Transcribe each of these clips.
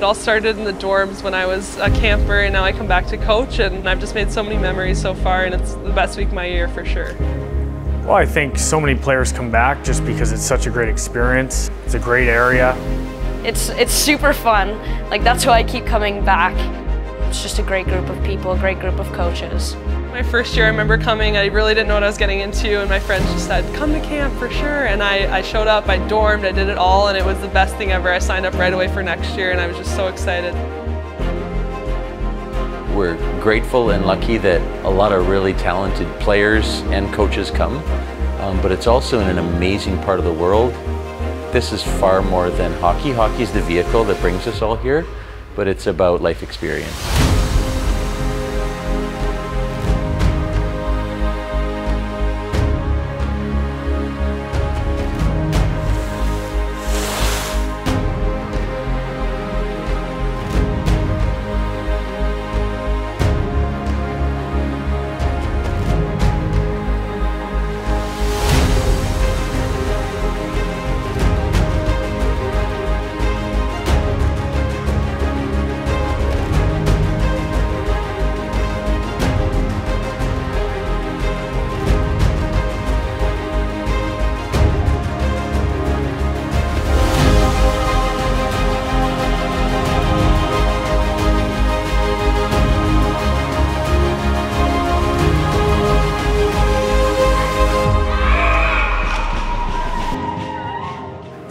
It all started in the dorms when I was a camper and now I come back to coach and I've just made so many memories so far and it's the best week of my year for sure. Well, I think so many players come back just because it's such a great experience. It's a great area. It's, it's super fun. Like that's why I keep coming back. It's just a great group of people, a great group of coaches. My first year I remember coming, I really didn't know what I was getting into and my friends just said, come to camp for sure. And I, I showed up, I dormed, I did it all and it was the best thing ever. I signed up right away for next year and I was just so excited. We're grateful and lucky that a lot of really talented players and coaches come, um, but it's also in an amazing part of the world. This is far more than hockey. Hockey is the vehicle that brings us all here, but it's about life experience.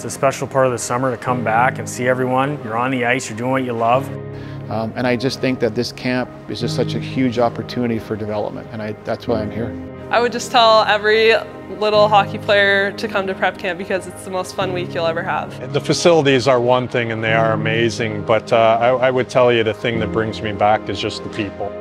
A special part of the summer to come back and see everyone. You're on the ice, you're doing what you love. Um, and I just think that this camp is just such a huge opportunity for development, and I, that's why I'm here. I would just tell every little hockey player to come to prep camp because it's the most fun week you'll ever have. The facilities are one thing and they are amazing, but uh, I, I would tell you the thing that brings me back is just the people.